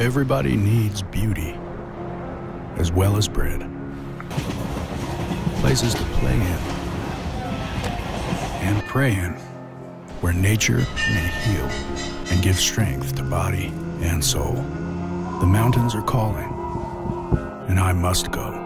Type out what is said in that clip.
Everybody needs beauty, as well as bread. Places to play in and pray in, where nature may heal and give strength to body and soul. The mountains are calling, and I must go.